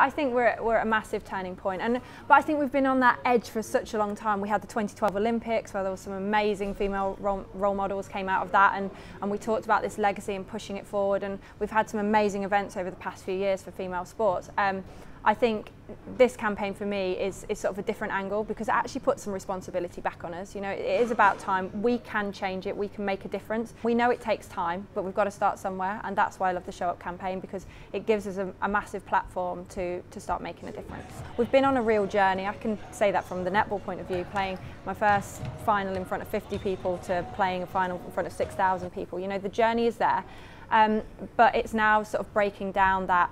I think we're, we're at a massive turning point, and but I think we've been on that edge for such a long time. We had the 2012 Olympics where there was some amazing female role, role models came out of that, and, and we talked about this legacy and pushing it forward. And we've had some amazing events over the past few years for female sports. Um, I think this campaign for me is, is sort of a different angle because it actually puts some responsibility back on us. You know, it is about time. We can change it. We can make a difference. We know it takes time, but we've got to start somewhere. And that's why I love the Show Up campaign because it gives us a, a massive platform to, to start making a difference. We've been on a real journey. I can say that from the netball point of view, playing my first final in front of 50 people to playing a final in front of 6,000 people. You know, the journey is there. Um, but it's now sort of breaking down that,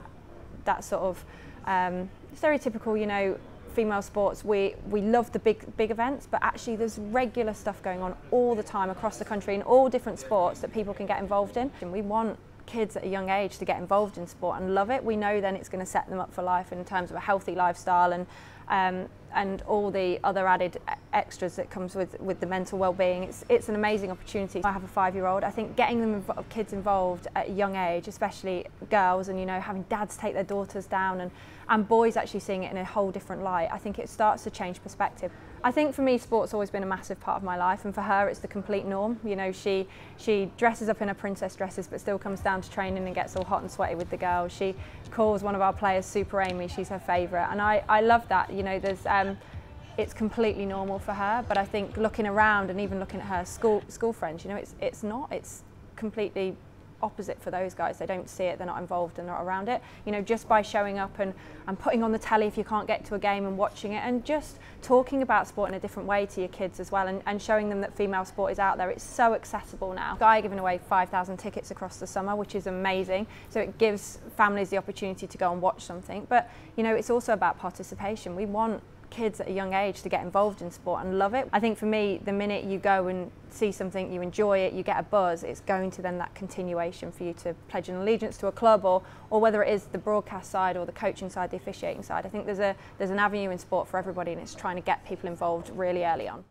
that sort of um, stereotypical, you know, female sports, we, we love the big, big events, but actually there's regular stuff going on all the time across the country in all different sports that people can get involved in. And we want kids at a young age to get involved in sport and love it. We know then it's going to set them up for life in terms of a healthy lifestyle and um, and all the other added extras that comes with, with the mental well-being. It's, it's an amazing opportunity. I have a five-year-old. I think getting them kids involved at a young age, especially girls, and you know having dads take their daughters down and, and boys actually seeing it in a whole different light, I think it starts to change perspective. I think for me, sport's always been a massive part of my life, and for her, it's the complete norm. You know, she she dresses up in her princess dresses, but still comes down to training and gets all hot and sweaty with the girls. She calls one of our players Super Amy. She's her favourite, and I I love that. You know, there's um, Um, it's completely normal for her. But I think looking around and even looking at her school school friends, you know, it's it's not. It's completely opposite for those guys. They don't see it, they're not involved, and they're not around it. You know, just by showing up and, and putting on the telly if you can't get to a game and watching it and just talking about sport in a different way to your kids as well and, and showing them that female sport is out there. It's so accessible now. Guy giving away 5,000 tickets across the summer, which is amazing. So it gives families the opportunity to go and watch something. But, you know, it's also about participation. We want kids at a young age to get involved in sport and love it. I think for me, the minute you go and see something, you enjoy it, you get a buzz, it's going to then that continuation for you to pledge an allegiance to a club or, or whether it is the broadcast side or the coaching side, the officiating side. I think there's, a, there's an avenue in sport for everybody and it's trying to get people involved really early on.